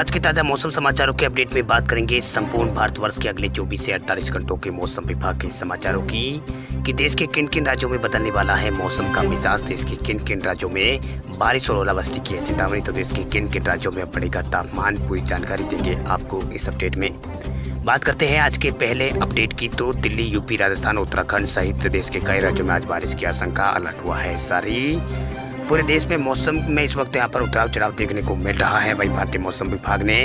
आज के ताज़ा मौसम समाचारों के अपडेट में बात करेंगे संपूर्ण भारतवर्ष के अगले 24 से 48 घंटों के मौसम विभाग के समाचारों की, कि देश के किन किन राज्यों में बदलने वाला है मौसम का मिजाज, देश के किन किन राज्यों में बारिश और ओलावृष्टि की है चेतावनी तो देश के किन किन राज्यों में बढ़ेगा तापमान, पूरी जानकारी देंगे आपको इस अपडेट में। बात करते हैं आज के पहले अपडेट की तो दिल्ली, यूपी, राजस्थान, उत्तराखंड सहित देश के कई राज्यों में आज बारिश की आशंका, अलर्ट हुआ है सारी। पूरे देश में मौसम में इस वक्त यहाँ पर उतराव चढ़ाव देखने को मिल रहा है। वही भारतीय मौसम विभाग ने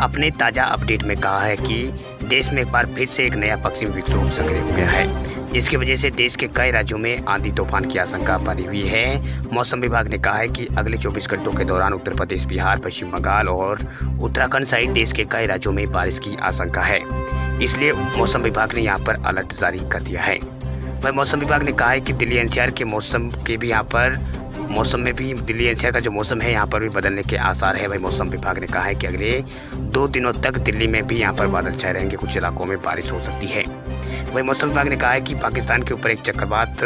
अपने ताज़ा अपडेट में कहा है कि देश में एक बार फिर से एक नया पश्चिमी विक्षोभ सक्रिय हो गया है, जिसकी वजह से देश के कई राज्यों में आंधी तूफ़ान की आशंका बनी हुई है। मौसम विभाग ने कहा है कि अगले 24 घंटों के दौरान उत्तर प्रदेश, बिहार, पश्चिम बंगाल और उत्तराखंड सहित देश के कई राज्यों में बारिश की आशंका है। इसलिए मौसम विभाग ने यहाँ पर अलर्ट जारी कर दिया है। वही मौसम विभाग ने कहा है कि दिल्ली एनसीआर के मौसम के भी यहाँ पर मौसम में भी दिल्ली एनसीआर का जो मौसम है, यहाँ पर भी बदलने के आसार है। वही मौसम विभाग ने कहा है कि अगले दो दिनों तक दिल्ली में भी यहाँ पर बादल छाए रहेंगे। कुछ इलाकों में बारिश हो सकती है। वही मौसम विभाग ने कहा है कि पाकिस्तान के ऊपर एक चक्रवात,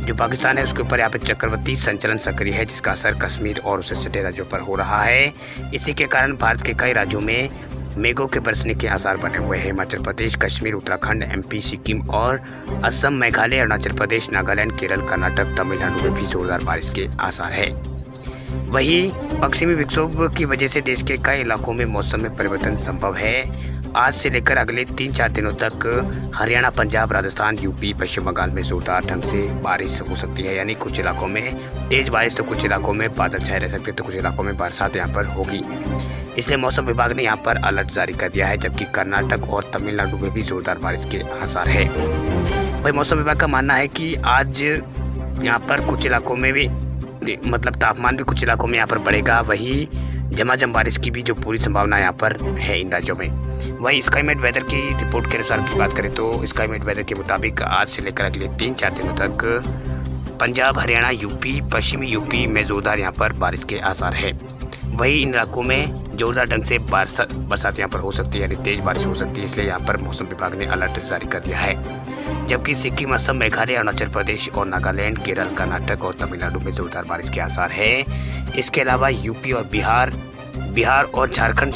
जो पाकिस्तान है, उसके ऊपर यहाँ पे चक्रवर्ती संचलन सक्रिय है, जिसका असर कश्मीर और उससे सटे राज्यों पर हो रहा है। इसी के कारण भारत के कई राज्यों में मेघों के बरसने के आसार बने हुए हैं। हिमाचल प्रदेश, कश्मीर, उत्तराखंड एमपी सिक्किम और असम, मेघालय, अरुणाचल प्रदेश, नागालैंड, केरल, कर्नाटक, तमिलनाडु में भी जोरदार बारिश के आसार है। वहीं पश्चिमी विक्षोभ की वजह से देश के कई इलाकों में मौसम में परिवर्तन संभव है। आज से लेकर अगले तीन चार दिनों तक हरियाणा, पंजाब, राजस्थान, यूपी, पश्चिम बंगाल में जोरदार ढंग से बारिश हो सकती है, यानी कुछ इलाकों में तेज बारिश तो कुछ इलाकों में बादल छाए रह सकते तो कुछ इलाकों में बरसात यहाँ पर होगी। इसलिए मौसम विभाग ने यहाँ पर अलर्ट जारी कर दिया है, जबकि कर्नाटक और तमिलनाडु में भी जोरदार बारिश के आसार है। वही मौसम विभाग का मानना है कि आज यहाँ पर कुछ इलाकों में भी मतलब तापमान भी कुछ इलाकों में यहाँ पर बढ़ेगा। वही झमाझम बारिश की भी जो पूरी संभावना यहाँ पर है इन राज्यों में। वही स्काईमेट वेदर की रिपोर्ट के अनुसार की बात करें तो स्काईमेट वेदर के मुताबिक आज से लेकर अगले तीन चार दिनों तक पंजाब, हरियाणा, यूपी, पश्चिमी यूपी में जोरदार यहाँ पर बारिश के आसार है। वही इन इलाकों में जोरदार ढंग से बरसात बरसात यहाँ पर हो सकती है, यानी तेज बारिश हो सकती है, इसलिए यहाँ पर मौसम विभाग ने अलर्ट जारी कर दिया है। जबकि सिक्किम, असम, मेघालय, अरुणाचल प्रदेश और नागालैंड, केरल, कर्नाटक और तमिलनाडु में जोरदार बारिश के आसार है। इसके अलावा यूपी और बिहार बिहार और झारखंड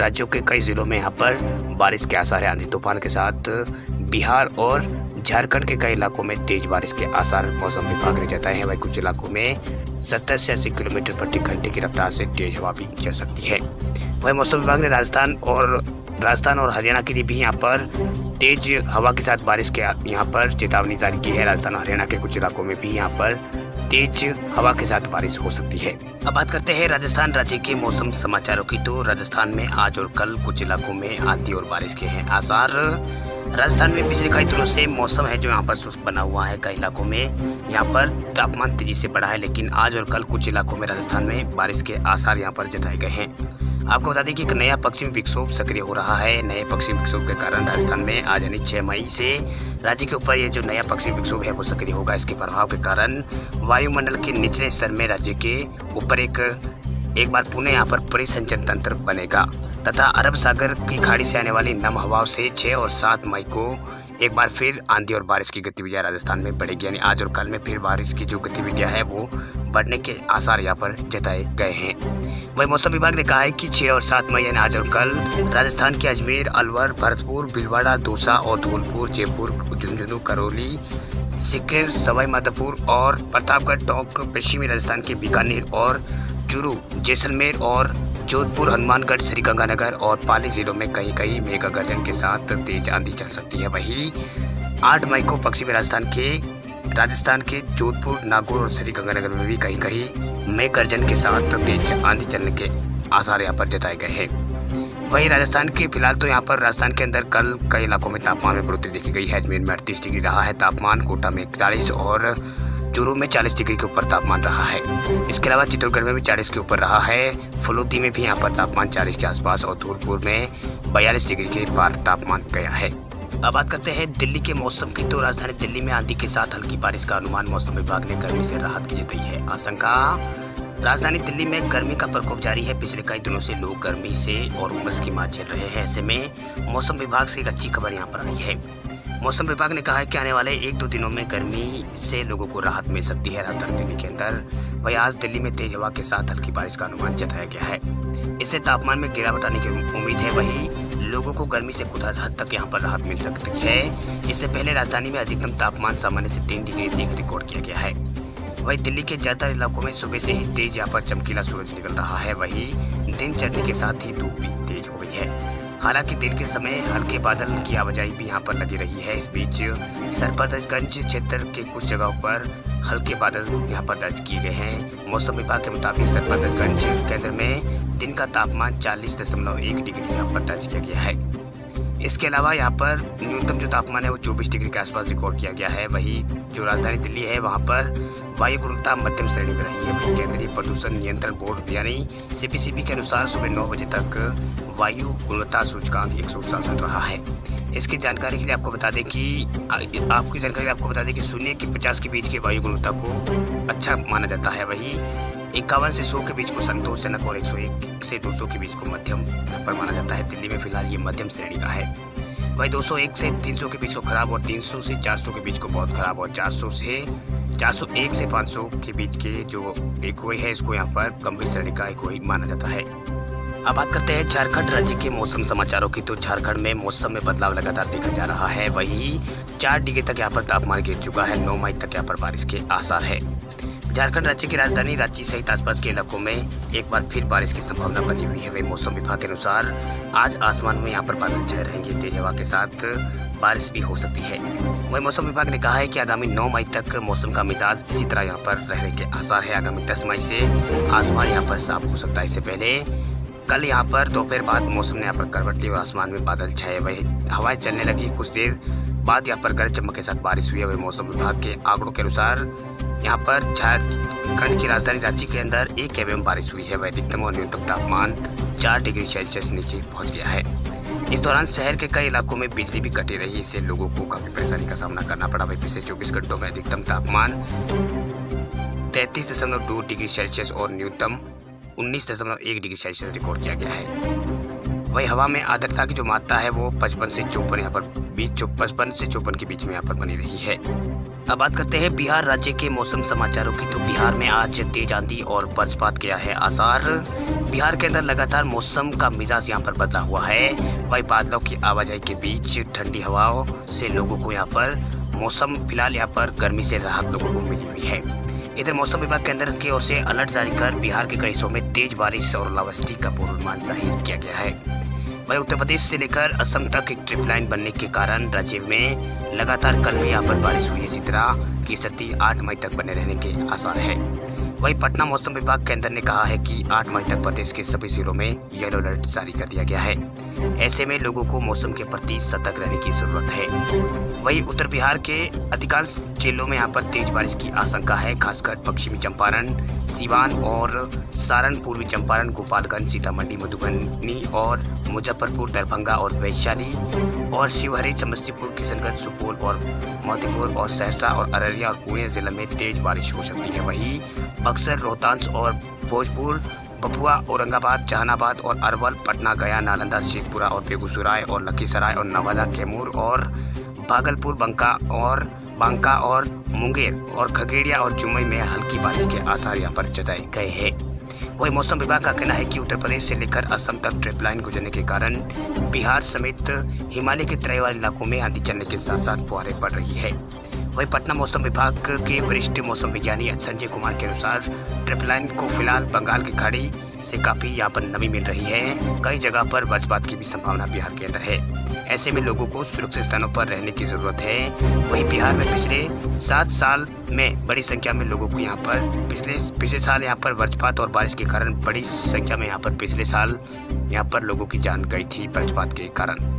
राज्यों के कई जिलों में यहाँ पर बारिश के आसार है। आंधी तूफ़ान के साथ बिहार और झारखंड के कई इलाकों में तेज बारिश के आसार मौसम विभाग ने जताए हैं। वही कुछ इलाकों में सत्तर से अस्सी किलोमीटर प्रति घंटे की रफ्तार से तेज हवा भी चल सकती है। वही मौसम विभाग ने राजस्थान और राजस्थान और हरियाणा के लिए भी यहाँ पर तेज हवा के साथ बारिश के यहाँ पर चेतावनी जारी की है। राजस्थान और हरियाणा के कुछ इलाकों में भी यहाँ पर तेज हवा के साथ बारिश हो सकती है। अब बात करते हैं राजस्थान राज्य के मौसम समाचारों की। तो राजस्थान में आज और कल कुछ इलाकों में आंधी और बारिश के हैं। आसार राजस्थान में पिछले कई दिनों से मौसम है जो यहाँ पर सुस्त बना हुआ है। कई इलाकों में यहाँ पर तापमान तेज़ी से बढ़ा है, लेकिन आज और कल कुछ इलाकों में राजस्थान में बारिश के आसार यहाँ पर जताए गए हैं। आपको बता दें कि एक नया पश्चिमी विक्षोभ सक्रिय हो रहा है। नए पश्चिमी विक्षोभ के कारण राजस्थान में आज यानी छह मई से राज्य के ऊपर ये जो नया पश्चिमी विक्षोभ है, वो सक्रिय होगा। इसके प्रभाव के कारण वायुमंडल के निचले स्तर में राज्य के ऊपर एक एक बार पुनः यहाँ पर परिसंचन तंत्र बनेगा, तथा अरब सागर की खाड़ी से आने वाली नम हवाओं से 6 और 7 मई को एक बार फिर आंधी और बारिश की गतिविधियाँ राजस्थान में बढ़ेगी, यानी आज और कल में फिर बारिश की जो गतिविधियाँ है, वो बढ़ने के आसार यहाँ पर जताए गए हैं। वही मौसम विभाग ने कहा है कि 6 और 7 मई, यानी आज और कल, राजस्थान के अजमेर, अलवर, भरतपुर, भीलवाड़ा, दौसा और धौलपुर, जयपुर, झुंझुनू, करौली, सिक्किम, सवाई माधोपुर और प्रतापगढ़, टोंक, पश्चिमी राजस्थान के बीकानेर और चूरू, जैसलमेर और जोधपुर, हनुमानगढ़, श्रीगंगानगर और पाली जिलों में कहीं कहीं मेगा गर्जन के साथ तेज आंधी चल सकती है। वहीं आठ मई को पश्चिमी राजस्थान के राजस्थान के जोधपुर, नागौर और श्रीगंगानगर में भी कहीं कहीं मेघ गर्जन के साथ तेज आंधी चलने के आसार यहाँ पर जताए गए हैं। वहीं राजस्थान के फ़िलहाल तो यहाँ पर राजस्थान के अंदर कल कई इलाकों में तापमान में बढ़ोतरी देखी गई है। अजमेर में अड़तीस डिग्री रहा है तापमान, कोटा में इकतालीस और चूरू में 40 डिग्री के ऊपर तापमान रहा है। इसके अलावा चित्तौड़गढ़ में भी 40 के ऊपर रहा है। फलोदी में भी यहाँ पर तापमान 40 के आसपास और धूलपुर में बयालीस डिग्री के पार तापमान गया है। अब बात करते हैं दिल्ली के मौसम की। तो राजधानी दिल्ली में आंधी के साथ हल्की बारिश का अनुमान मौसम विभाग ने गर्मी से राहत की जताई है। आशंका, राजधानी दिल्ली में गर्मी का प्रकोप जारी है। पिछले कई दिनों से लोग गर्मी से और उमस की मार झेल रहे हैं। ऐसे में मौसम विभाग से एक अच्छी खबर यहाँ पर आई है। मौसम विभाग ने कहा है कि आने वाले एक दो दिनों में गर्मी से लोगों को राहत मिल सकती है राजधानी दिल्ली के अंदर। वही आज दिल्ली में तेज हवा के साथ हल्की बारिश का अनुमान जताया गया है। इससे तापमान में गिरावट आने की उम्मीद है। वही लोगों को गर्मी से कुछ हद तक यहाँ पर राहत मिल सकती है। इससे पहले राजधानी में अधिकतम तापमान सामान्य से तीन डिग्री अधिक रिकॉर्ड किया गया है। वही दिल्ली के ज़्यादातर इलाकों में सुबह से ही तेज यहाँ पर चमकीला सूरज निकल रहा है। वही दिन चढ़ने के साथ ही धूप भी तेज हो गई है। हालाँकि दिन के समय हल्के बादल की आवाजाही भी यहाँ पर लगी रही है। इस बीच सरपतगंज क्षेत्र के कुछ जगहों पर हल्के बादल यहाँ पर दर्ज किए गए हैं। मौसम विभाग के मुताबिक सरपतगंज केंद्र में दिन का तापमान चालीस दशमलव एक डिग्री यहाँ पर दर्ज किया गया है। इसके अलावा यहाँ पर न्यूनतम जो तापमान है वो 24 डिग्री के आसपास रिकॉर्ड किया गया है। वही जो राजधानी दिल्ली है, वहाँ पर वायु गुणवत्ता मध्यम श्रेणी में रही है। वही केंद्रीय प्रदूषण नियंत्रण बोर्ड यानी सीपीसीबी के अनुसार सुबह नौ बजे तक वायु गुणवत्ता सूचकांक एक सौ रहा है। इसकी जानकारी के लिए आपको बता दें कि, आपकी जानकारी आपको बता दें कि शून्य की पचास के बीच की वायु गुणवत्ता को अच्छा माना जाता है। वही इक्यावन से सौ के बीच को संतोषजनक और एक सौ एक से दो सौ के बीच को मध्यम पर माना जाता है। दिल्ली में फ़िलहाल ये मध्यम श्रेणी का है। वही 201 से 300 के बीच को खराब और 300 से 400 के बीच को बहुत खराब और 400 से 401 से 500 के बीच के जो एक वही है, इसको यहाँ पर गंभीर श्रेणी का एक वही माना जाता है। अब बात करते हैं झारखंड राज्य के मौसम समाचारों की। तो झारखंड में मौसम में बदलाव लगातार देखा जा रहा है। वही चार डिग्री तक यहाँ पर तापमान गिर चुका है। नौ मई तक यहाँ पर बारिश के आसार है। झारखंड राज्य की राजधानी रांची सहित आसपास के इलाकों में एक बार फिर बारिश की संभावना बनी हुई है। वही मौसम विभाग के अनुसार, आज आसमान में यहाँ पर बादल छाए रहेंगे। तेज हवा के साथ बारिश भी हो सकती है। वही मौसम विभाग ने कहा है कि आगामी 9 मई तक मौसम का मिजाज इसी तरह यहाँ पर रहने के आसार है। आगामी 10 मई से आसमान यहाँ पर साफ़ हो सकता है। इससे पहले कल यहाँ पर दोपहर बाद मौसम ने यहाँ पर करवट ली और आसमान में बादल छाए। वही हवाएँ चलने लगी। कुछ देर बाद यहाँ पर गरज चमक के साथ बारिश हुई है। मौसम विभाग के आंकड़ों के अनुसार यहाँ पर झारखंड की राजधानी रांची के अंदर एक एवं बारिश हुई है। वह अधिकतम और न्यूनतम तापमान चार डिग्री सेल्सियस नीचे पहुँच गया है। इस दौरान शहर के कई इलाकों में बिजली भी कटी रही, इससे लोगों को काफ़ी परेशानी का सामना करना पड़ा। वही पिछले चौबीस घंटों में अधिकतम तापमान तैतीस दशमलव दो डिग्री सेल्सियस और न्यूनतम उन्नीस दशमलव एक डिग्री सेल्सियस रिकॉर्ड किया गया है। वही हवा में आर्द्रता की जो मात्रा है, वो पचपन से चौपन यहाँ पर, बीच पचपन से चौपन के बीच में यहाँ पर बनी रही है। अब बात करते हैं बिहार राज्य के मौसम समाचारों की। तो बिहार में आज तेज आंधी और वज्रपात किया है, आसार। बिहार के अंदर लगातार मौसम का मिजाज यहाँ पर बदला हुआ है। वही बादलों की आवाजाही के बीच ठंडी हवाओं से लोगों को यहाँ पर मौसम फ़िलहाल यहाँ पर गर्मी से राहत लोगों को मिली हुई है। इधर मौसम विभाग केंद्र की ओर से अलर्ट जारी कर बिहार के कई हिस्सों में तेज बारिश और ओलावृष्टि का पूर्वानुमान ज़ाहिर किया गया है। वही उत्तर प्रदेश से लेकर असम तक एक ट्रिप लाइन बनने के कारण राज्य में लगातार कल भी यहाँ पर बारिश हुई इसी तरह की स्थिति आठ मई तक बने रहने के आसार है। वही पटना मौसम विभाग केंद्र ने कहा है कि 8 मई तक प्रदेश के सभी जिलों में येलो अलर्ट जारी कर दिया गया है। ऐसे में लोगों को मौसम के प्रति सतर्क रहने की ज़रूरत है। वही उत्तर बिहार के अधिकांश जिलों में यहाँ पर तेज बारिश की आशंका है, खासकर पश्चिमी चंपारण, सीवान और सारण, पूर्वी चंपारण, गोपालगंज, सीतामढ़ी, मधुबनी और मुजफ्फरपुर, दरभंगा और वैशाली। और शिवहरी, समस्तीपुर, किशनगंज, सुपौल, और मोतीपुर, और सहरसा, और अररिया, और पुणे ज़िले में तेज बारिश हो सकती है। वही बक्सर, रोहतास, और भोजपुर बपुआ औरंगाबाद, जहानाबाद, और अरवल, पटना, गया, नालंदा, शेखपुरा, और बेगूसराय, और लखीसराय, और नवादा, कैमूर, और भागलपुर, बंका, और बांका, और मुंगेर, और खगेड़िया, और जुमई में हल्की बारिश के आसार यहाँ पर जताए गए हैं। वही मौसम विभाग का कहना है कि उत्तर प्रदेश से लेकर असम तक ट्रिप लाइन गुजरने के कारण बिहार समेत हिमालय के तराई वाले इलाकों में आंधी चलने के साथ साथ फुहारें पड़ रही है। वही पटना मौसम विभाग के वरिष्ठ मौसम विज्ञानी संजय कुमार के अनुसार ट्रिप लाइन को फ़िलहाल बंगाल की खाड़ी से काफ़ी यहाँ पर नमी मिल रही है। कई जगह पर वज्रपात की भी संभावना बिहार के अंदर है। ऐसे में लोगों को सुरक्षित स्थानों पर रहने की ज़रूरत है। वहीं बिहार में पिछले सात साल में बड़ी संख्या में लोगों को यहाँ पर पिछले पिछले साल यहाँ पर वज्रपात और बारिश के कारण बड़ी संख्या में यहाँ पर पिछले साल यहाँ पर लोगों की जान गई थी वज्रपात के कारण।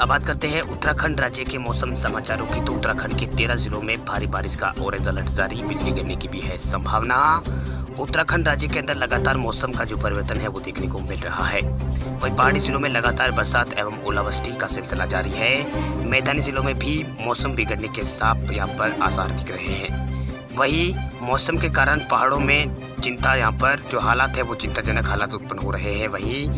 अब बात करते हैं उत्तराखंड राज्य के मौसम समाचारों की। तो उत्तराखंड के तेरह जिलों में भारी बारिश का ऑरेंज अलर्ट जारी। बिजली गिरने की भी है संभावना। उत्तराखंड राज्य के अंदर लगातार मौसम का जो परिवर्तन है, वो देखने को मिल रहा है। वही पहाड़ी जिलों में लगातार बरसात एवं ओलावृष्टि का सिलसिला जारी है। मैदानी जिलों में भी मौसम बिगड़ने के साफ़ यहाँ पर आसार दिख रहे हैं। वही मौसम के कारण पहाड़ों में चिंता यहाँ पर, जो हालात है, वो चिंताजनक हालात उत्पन्न हो रहे हैं। वही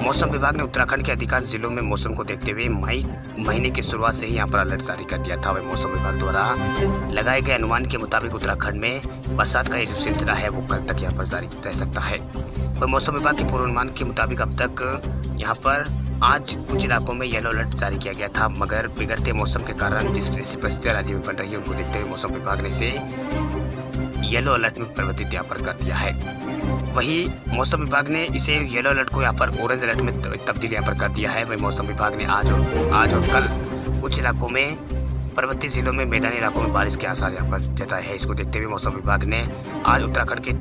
मौसम विभाग ने उत्तराखंड के अधिकांश जिलों में मौसम को देखते हुए मई महीने की शुरुआत से ही यहाँ पर अलर्ट जारी कर दिया था। वही मौसम विभाग द्वारा लगाए गए अनुमान के मुताबिक उत्तराखंड में बरसात का ये जो सिलसिला है, वो कल तक यहाँ पर जारी रह सकता है। वही मौसम विभाग के पूर्वानुमान के मुताबिक अब तक यहाँ पर आज कुछ इलाकों में येलो अलर्ट जारी किया गया था, मगर बिगड़ते मौसम के कारण जिस परिस्थितियाँ राज्य में बन रही है, उनको देखते हुए मौसम विभाग ने इसे येलो अलर्ट में परिवर्तित यहाँ पर कर दिया है। वही मौसम विभाग ने इसे येलो अलर्ट को यहाँ पर ऑरेंज अलर्ट में तब्दील यहाँ पर कर दिया है। वही मौसम विभाग ने आज और आज और कल कुछ इलाकों में पर्वतीय जिलों में मैदानी इलाकों में बारिश के आसार यहाँ पर जताए हैं। इसको देखते हुए मौसम विभाग ने आज उत्तराखंड के